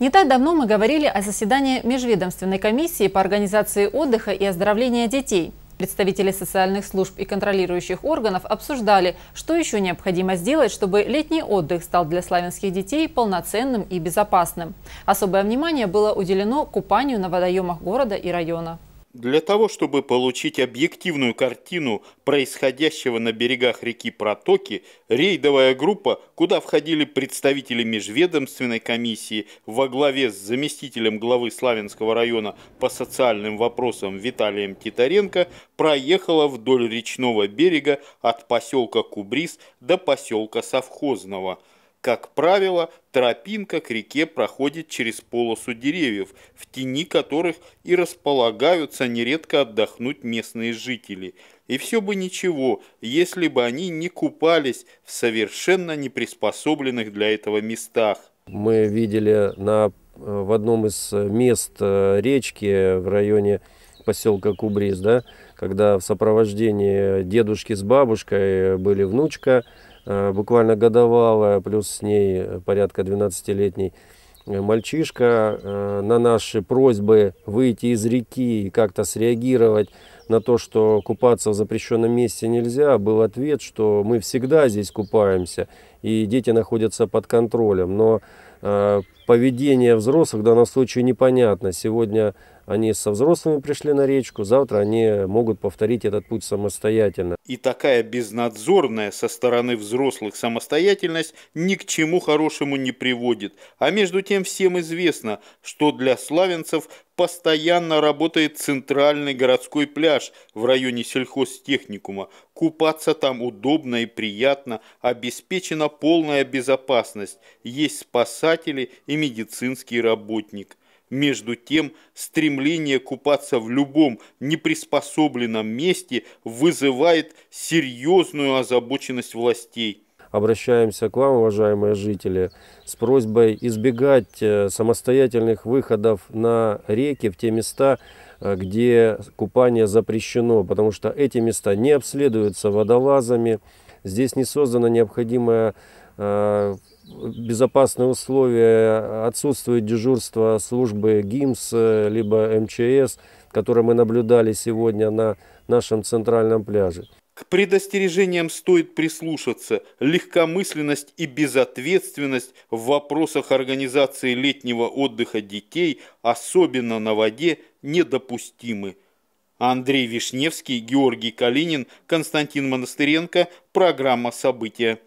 Не так давно мы говорили о заседании Межведомственной комиссии по организации отдыха и оздоровления детей. Представители социальных служб и контролирующих органов обсуждали, что еще необходимо сделать, чтобы летний отдых стал для славянских детей полноценным и безопасным. Особое внимание было уделено купанию на водоемах города и района. Для того, чтобы получить объективную картину происходящего на берегах реки Протоки, рейдовая группа, куда входили представители межведомственной комиссии во главе с заместителем главы Славянского района по социальным вопросам Виталием Титаренко, проехала вдоль речного берега от поселка Кубрис до поселка Совхозного – как правило, тропинка к реке проходит через полосу деревьев, в тени которых и располагаются нередко отдохнуть местные жители. И все бы ничего, если бы они не купались в совершенно неприспособленных для этого местах. Мы видели на, в одном из мест э, речки в районе поселка Кубрис, да, когда в сопровождении дедушки с бабушкой были внучка, Э, буквально годовалая, плюс с ней порядка 12-летний э, мальчишка э, на наши просьбы выйти из реки и как-то среагировать на то, что купаться в запрещенном месте нельзя, был ответ, что мы всегда здесь купаемся, и дети находятся под контролем. Но поведение взрослых в данном случае непонятно. Сегодня они со взрослыми пришли на речку, завтра они могут повторить этот путь самостоятельно. И такая безнадзорная со стороны взрослых самостоятельность ни к чему хорошему не приводит. А между тем всем известно, что для славянцев постоянно работает центральный городской пляж в районе сельхозтехникума. Купаться там удобно и приятно, обеспечена полная безопасность, есть спасатели и медицинский работник. Между тем, стремление купаться в любом неприспособленном месте вызывает серьезную озабоченность властей. Обращаемся к вам, уважаемые жители, с просьбой избегать э, самостоятельных выходов на реки в те места, э, где купание запрещено, потому что эти места не обследуются водолазами, здесь не создана необходимая безопасные условия, отсутствует дежурство службы ГИМС, либо МЧС, которое мы наблюдали сегодня на нашем центральном пляже. К предостережениям стоит прислушаться. Легкомысленность и безответственность в вопросах организации летнего отдыха детей, особенно на воде, недопустимы. Андрей Вишневский, Георгий Калинин, Константин Монастыренко. Программа «События».